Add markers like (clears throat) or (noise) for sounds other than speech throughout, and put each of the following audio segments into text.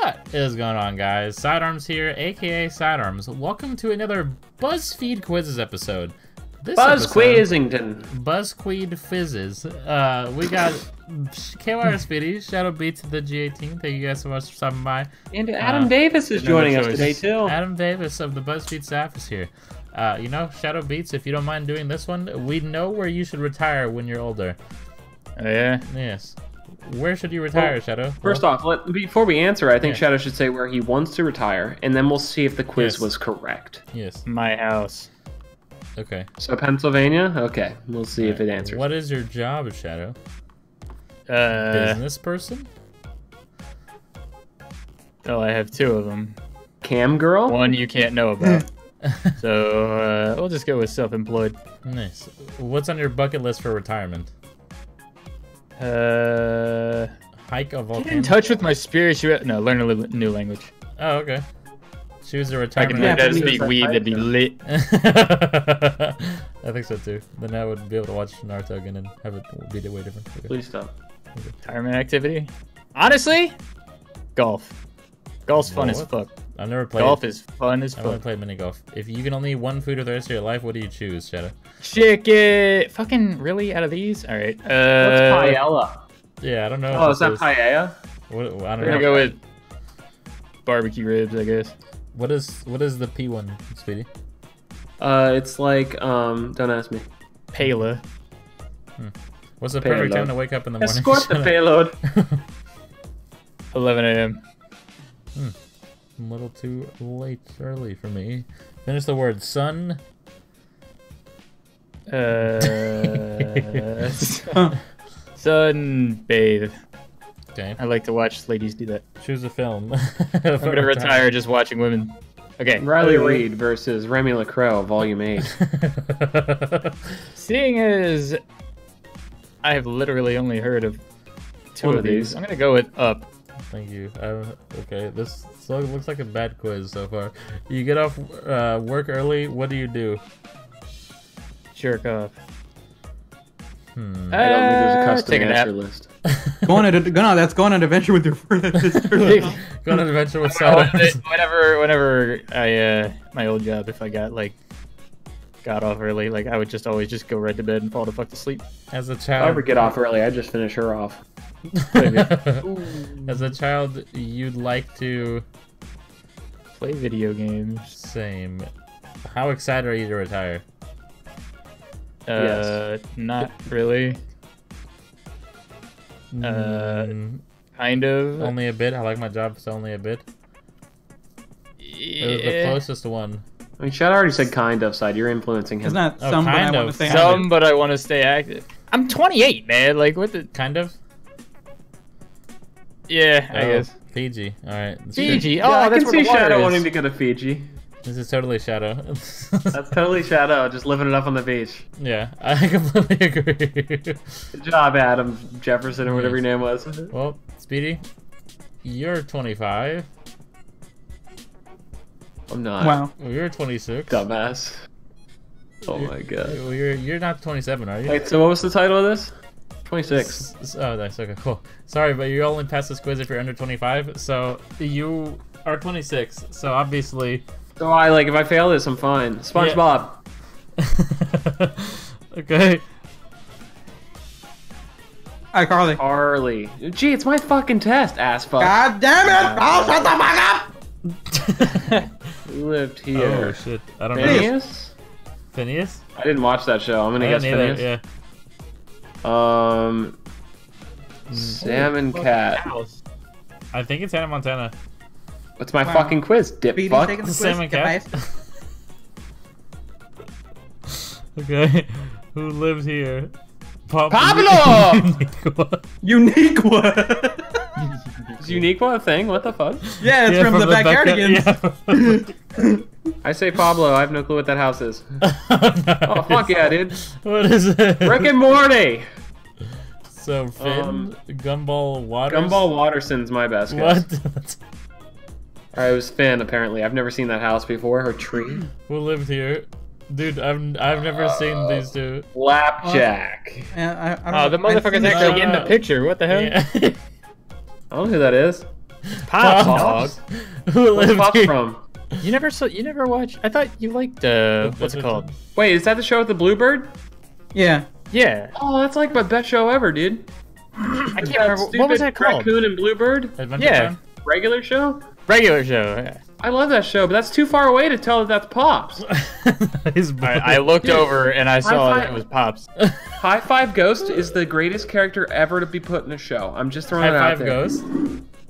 What is going on, guys? Sidearms here, aka Sidearms. Welcome to another BuzzFeed Quizzes episode. This Buzz episode- Quizzington. BuzzQueed Fizzes. Uh, we got KYR Speedy, ShadowBeatz of the G18. Thank you guys so much for stopping by. And Adam Uh, Davis is joining us today too. Adam Davis of the BuzzFeed staff is here. Uh, you know, ShadowBeatz, if you don't mind doing this one, we know where you should retire when you're older. Oh, yeah? Yes. Where should you retire, Well, Shadow? First off, let, before we answer, I think Yeah. Shadow should say where he wants to retire, and then we'll see if the quiz Yes. was correct. Yes. My house. Okay. So Pennsylvania. Okay, we'll see if it answers. What is your job, Shadow? Uh, Business person? oh, I have two of them. Cam girl. One you can't know about. (laughs) so, uh, we'll just go with self-employed. Nice. What's on your bucket list for retirement? Uh, Hike a get in touch with my spiritual... No, learn a li- new language. Oh, okay. Choose a If I can retirement. learn how to speak I weeb, that'd be lit. (laughs) I think so too. Then I would be able to watch Naruto again and have it be the way different. Okay. Please stop. Retirement activity? Honestly? Golf. Golf's fun Well, as fuck. I've never played. Golf is fun as I've only fuck. played mini golf. If you can only eat one food for the rest of your life, what do you choose, Shadow? Chicken. Fucking really? Out of these? All right. What's Uh, paella? Yeah, I don't know. Oh, if is that this paella? What, I don't We're know. gonna go with barbecue ribs, I guess. What is what is the P one, Speedy? Uh, it's like um. Don't ask me. Pela. What's the perfect time to wake up in the morning? Escort the payload. (laughs) 11 a.m. A little too late, early for me. Finish the word sun. Uh, (laughs) sunbathe. Okay. I like to watch ladies do that. Choose a film. (laughs) I'm gonna retire just watching women. Okay. Riley Uh, Reid versus Remy LaCroix, Volume Eight. (laughs) Seeing as I have literally only heard of two One of of these, these. I'm gonna go with Up. Thank you. Uh, okay, this so looks like a bad quiz so far. You get off uh, work early. What do you do? Jerk off. Hmm. I don't think there's a Uh, custom take a nap. answer list. (laughs) Go on, a, go on, that's going on an adventure with your (laughs) friends. (laughs) Go on an adventure with Sidearms. whenever, whenever I uh, my old job, if I got like got off early, like I would just always just go right to bed and fall the fuck to sleep. As a If I ever get off early, I just finish her off. (laughs) as a child, you'd like to Play video games. same. How excited are you to retire? Uh, not really. Uh, Mm, Kind of. only a bit. I like my job. It's only a bit. It was the closest one. I mean, Shadow already said kind of side. You're influencing him. It's not Oh, some, but I kind want to of. stay Some, active. Some, but I want to stay active. I'm 28, man. Like what the? Kind of. Yeah, I Oh, guess. Fiji. All right. Fiji. Oh, yeah, Oh, I that's can where see the water Shadow is. wanting to go to Fiji. This is totally Shadow. (laughs) That's totally Shadow, just living it up on the beach. yeah, I (laughs) completely agree. Good job, Adam Jefferson, or whatever your name was. well, Speedy, you're 25. I'm not. Wow. Well, you're 26. Dumbass. Oh my god. Well, you're you're not 27, are you? Wait, so what was the title of this? 26. S- s- Oh, nice. Okay, cool. Sorry, but you only pass this quiz if you're under 25. So you are 26. So obviously. So I, like, if I fail this, I'm fine. SpongeBob. (laughs) okay. Hi, Carly. Harley. Gee, it's my fucking test, ass fuck. God damn it! Uh, oh, shut the fuck up! (laughs) We lived oh here. shit! I don't know. Phineas? Phineas? I didn't watch that show. I'm gonna I guess Phineas. either, Um, salmon cat. House. I think it's Hannah Montana. What's my Wow. fucking quiz? Dip Speedy's fuck. taking the quiz. Salmon guys. cat. (laughs) okay. Who lives here? Pab- Pablo! (laughs) Uniqua. Is Uniqua a thing? What the fuck? yeah, it's Yeah, from, the, Backyardigans. yeah. (laughs) I say Pablo. I have no clue what that house is. (laughs) Oh fuck yeah, dude. What is it? Rick and Morty. So Finn, Um, Gumball, Waters. Gumball Watterson's my best guess. What? (laughs) Alright, it was Finn apparently. I've never seen that house before. Her tree. Who lived here? Dude, I've I've never seen these two. Flapjack. Yeah, I, I Oh, the motherfucker's actually Uh, in the picture. What the hell? Yeah. I don't know who that is. Pops, Pops. dog. Who Where's lived Pops here? from? You never saw. You never watched. I thought you liked. Uh, what's it called? Wait, is that the show with the bluebird? Yeah. Yeah. Oh, that's like my best show ever, dude. I can't remember. What was that called? Raccoon and Bluebird? Adventure Yeah. Time? Regular show? Regular show. yeah. I love that show, but that's too far away to tell that that's Pops. (laughs) He's I, I looked over and I saw High five. it was Pops. High Five Ghost is the greatest character ever to be put in a show. I'm just throwing High it out Five there. Ghost.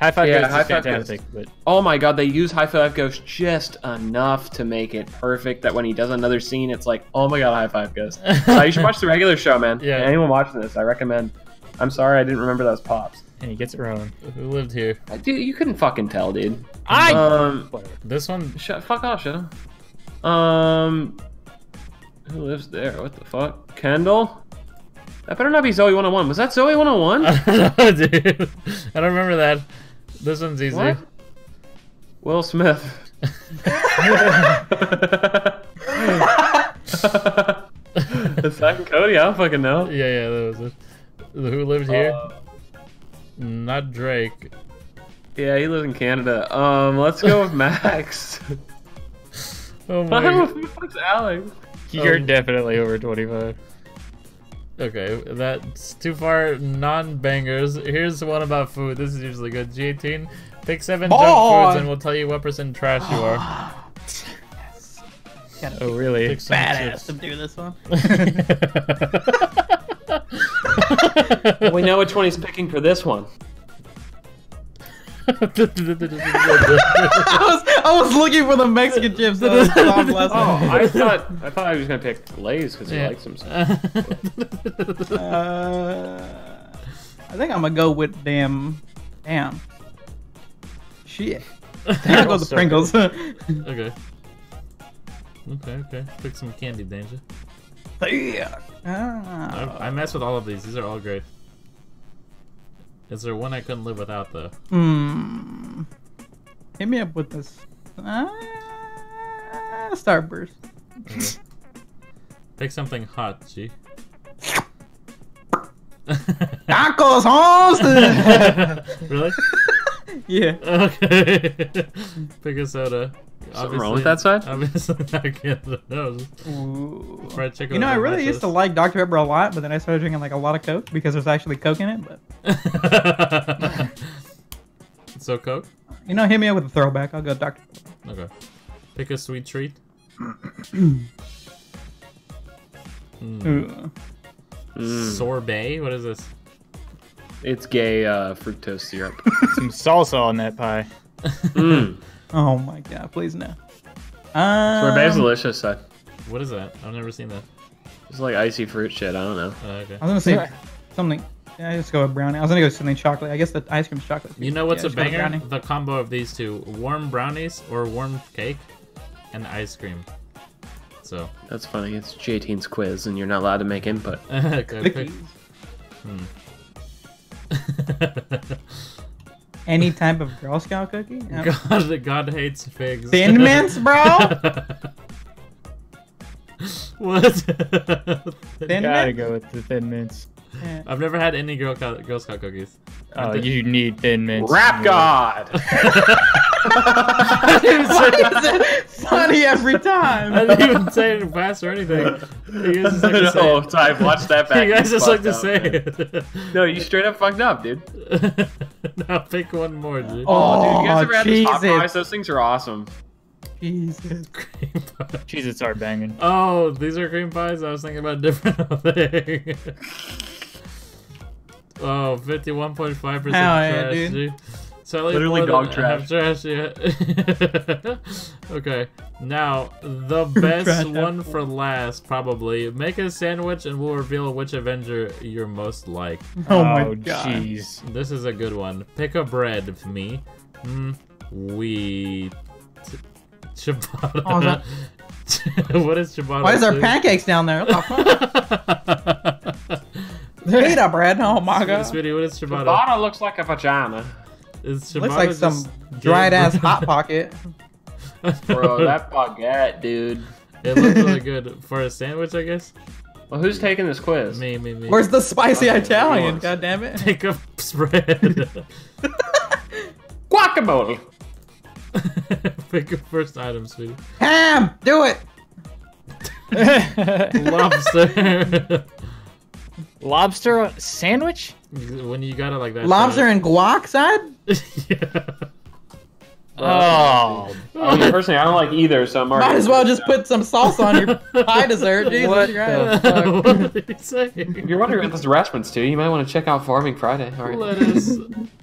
High five Yeah, Ghost High is Five fantastic, but Oh my god, they use High Five Ghost just enough to make it perfect that when he does another scene, it's like, oh my god, High Five Ghost. (laughs) Uh, you should watch the regular show, man. Yeah. Anyone watching this, I recommend. I'm sorry I didn't remember that was Pops. and he gets it wrong. Who lived here? Dude, you couldn't fucking tell, dude. I. Um, This one. shut, fuck off, shut up. Um, who lives there? What the fuck? Kendall? That better not be Zoe 101. Was that Zoe 101? (laughs) I don't know, dude. I don't remember that. This one's easy. What? Will Smith. (laughs) Is that Cody? I don't fucking know. Yeah, yeah, that was it. Who lived here? Uh, Not Drake. yeah, he lives in Canada. Um, let's go with Max. (laughs) Oh (laughs) my Who the fuck's Alex? You're Um, definitely over 25. Okay, that's too far. Non-bangers. Here's one about food. This is usually good. G18. Pick seven junk oh! foods and we'll tell you what percent trash you are. Gotta Oh, really? Pick badass to do this one. (laughs) (laughs) We know which one he's picking for this one. I was I was looking for the Mexican chips. So I stopped last Oh, one. I thought I thought I was gonna pick Lay's because he Yeah. likes them. So. (laughs) Uh, I think I'm gonna go with damn, damn. Shit. (laughs) Damn, I'll go the Pringles. (laughs) okay. Okay, okay. Pick some candy, Danger. yeah. I. I mess with all of these. These are all great. Is there one I couldn't live without, though? Hmm. Hit me up with this. Uh, Starburst. Okay. Pick something hot, G. (laughs) Tacos, Austin. (laughs) really? (laughs) yeah. Okay. Pick a soda. Something wrong with that side? Obviously, (laughs) I can't know. Ooh. Fried chicken. You know, I over really used to like Dr Pepper a lot, but then I started drinking like a lot of Coke because there's actually Coke in it. But (laughs) so Coke. you know, hit me up with a throwback. I'll go Dr. Pepper. Okay. Pick a sweet treat. (clears throat) Mm. Ooh. Mm, Sorbet. What is this? it's gay uh, fructose syrup. (laughs) Some salsa on that pie. mm. Oh my god, please no. Um, Sorbet's delicious. Uh, What is that? I've never seen that. it's like icy fruit shit. I don't know. Oh, okay. I was gonna say something. Yeah, I just go with brownie. I was gonna go with something chocolate. I guess the ice cream's chocolate. You know what's Yeah, a just banger? The combo of these two: warm brownies or warm cake, and ice cream. So, That's funny. It's G18's quiz, and you're not allowed to make input. (laughs) okay, pick- Cookies. hmm. (laughs) Any type of Girl Scout cookie? (laughs) Um, God, God hates figs. Thin mints, bro. (laughs) what? Thin Gotta mints. go with the thin mints. Yeah. I've never had any Girl, Scout- Girl Scout cookies. Oh, did- you need thin mints. Rap God. (laughs) Why is it funny every time. I didn't even say it fast or anything. You guys just like to say no, (laughs) oh, it. Ty, watch that back. You guys just like to fucked say man. it. No, you straight up fucked up, dude. (laughs) now pick one more, dude. Oh, dude, you guys Oh, ever had these hot Jesus. Those things are awesome. Jesus. Cream pie. Cheez-Its are banging. Oh, these are cream pies? I was thinking about a different thing. Oh, 51.5% Hell yeah, trash, dude. dude. Slightly Literally more dog than trash. half (laughs) trash, yeah. (laughs) okay, now, the (laughs) best one for last, probably. Make a sandwich and we'll reveal which Avenger you're most like. Oh, my god. jeez. This is a good one. Pick a bread, for me. Hmm, wheat. Ciabatta. Oh, is what is ciabatta? Why is there pancakes down there? What the fuck? Pita bread. Oh my god. Sweetie, what is ciabatta? Ciabatta looks like a vagina. Is Looks like some dried ass hot pocket. (laughs) Bro, that baguette, dude. It looks really good for a sandwich, I guess. Well, who's taking this quiz? Me, me, me. Where's the spicy Okay, Italian? God damn it. Take a spread. What? (laughs) guacamole. (laughs) Pick your first item, sweetie. Ham, do it. Lobster. Lobster sandwich? when you got it like that. Lobster and guac side. (laughs) yeah. Oh, I mean, personally, I don't like either, so I'm already. Might as well just put some sauce on your (laughs) pie dessert. Jesus What Christ. the what did he say? If you're wondering what this reference to, you might want to check out Farming Friday. All right. Lettuce.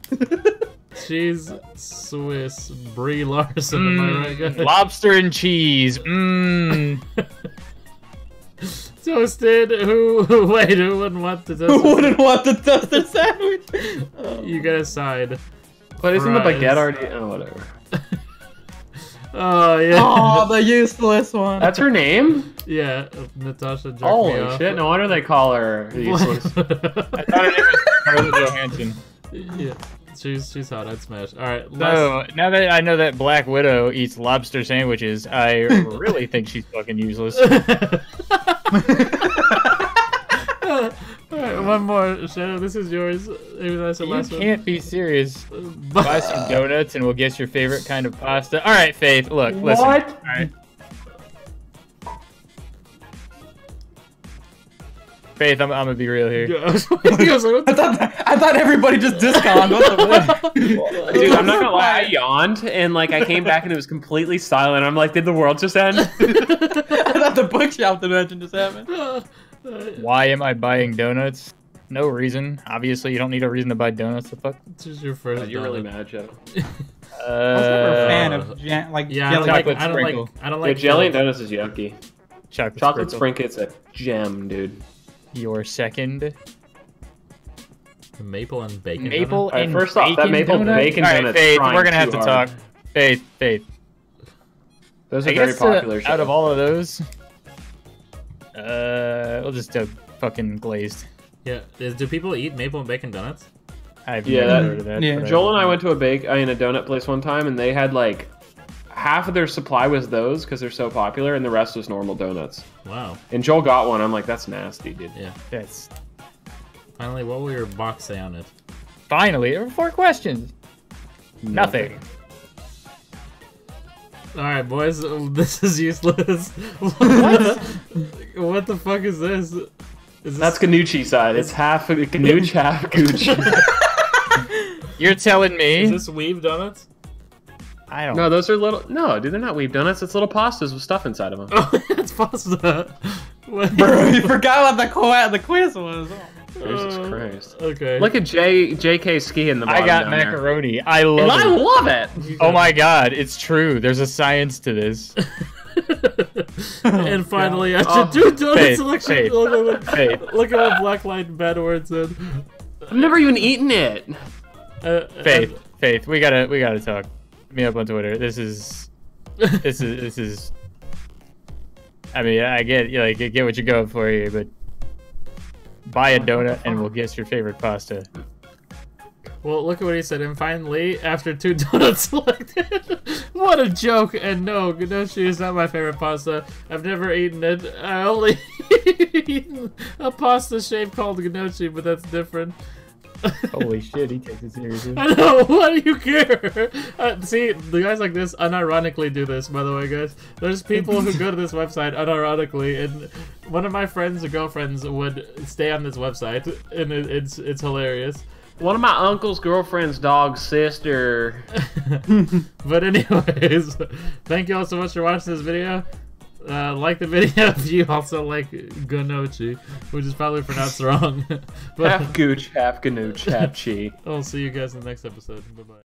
(laughs) Cheese, Swiss, Brie Larson. Am I right, Mm, guys? lobster and cheese. Mmm. Toasted. Who? Wait, who wouldn't want the toasted? Who toasted? wouldn't want the toasted sandwich? Oh. (laughs) You get a side. But isn't the baguette already? Oh, whatever. (laughs) Oh yeah. Oh, (laughs) the useless one. That's her name? Yeah, Natasha jerked Holy me off. shit! No wonder they call her useless. I thought it was Scarlett Johansson. yeah, she's she's hot. I'd smash. All right, oh, last, So now that I know that Black Widow eats lobster sandwiches, I (laughs) really think she's fucking useless. (laughs) All right, one more. Shadow, this is yours. Maybe that's the You last can't be serious. (laughs) Buy some donuts and we'll guess your favorite kind of pasta. All right, Faith. Look, listen. What? Faith, I'm, I'm gonna be real here. He (laughs) was like, I thought I thought everybody just disconned. What the (laughs) fuck? Dude, I'm not gonna lie, I (laughs) yawned and like I came back and it was completely silent. I'm like, did the world just end? I thought the bookshop dimension just happened. Why am I buying donuts? No reason. Obviously, you don't need a reason to buy donuts. The fuck? This is your first. You're really mad, Joe. Uh, I was never a fan of jam, like Yeah, I jelly. don't like. Chocolate I don't like. sprinkle. I don't Like like jelly and donuts is yucky. chocolate, Chocolate sprinkle. sprinkle, it's a gem, dude. Your second maple and bacon. maple Alright, and first off, that maple donut? bacon All right, donut's Faith, trying we're gonna have to hard. talk. Faith, Faith. Those are I very guess uh, popular. out of all of those, uh, we'll just do fucking glazed. Yeah. Do people eat maple and bacon donuts? I've Yeah, never that- heard of that. yeah. but I- Joel and I went to a bake I mean a donut place one time, and they had like half of their supply was those because they're so popular, and the rest was normal donuts. Wow. And Joel got one. I'm like, that's nasty, dude. Yeah. That's Finally, what will your box say on it? finally there were four questions. Nothing. All right, boys. (laughs) This is useless. what? (laughs) what the fuck is this? Is this That's Ganucci side. It's half Ganucci, half Gucci. You're telling Is me? this weave donuts? I don't. no, those are little. No, dude, they're not weave donuts. It's little pastas with stuff inside of them. Oh, (laughs) it's pasta. (laughs) Bro, you forgot what the quiz, the quiz was. Jesus Uh, Christ. Okay. Look at J J.K. Ski in the bottom I got down there. macaroni. I love And I love it. Oh my god, it's true. There's a science to this. (laughs) and finally, I Oh, should do donut Faith, selection. Faith, Look, look, look. Faith. Look at what Black Light Bad Word said. I've never even eaten it. Uh, Faith, Faith, we gotta we gotta talk. Me up on Twitter. This is (laughs) this is this is. I mean, I get you like get what you're going for here, but buy a donut and we'll guess your favorite pasta. Well, look at what he said. And finally, after two (laughs) donuts selected, (laughs) what a joke! And no, gnocchi is not my favorite pasta. I've never eaten it. I only eaten a pasta shape called gnocchi, but that's different. Holy shit, he takes it seriously. I know. (laughs) Why do you care? Uh, see, the guys like this unironically do this. By the way, guys, there's people who go to this website unironically, and one of my friends or girlfriends would stay on this website, and it, it's it's hilarious. One of my uncle's girlfriend's dog's sister. (laughs) but anyways, thank you all so much for watching this video. Uh, like the video if you also like Gonochi, which is probably pronounced wrong. (laughs) but half gooch, half ganooch, half (laughs) chi. I'll see you guys in the next episode. Bye bye.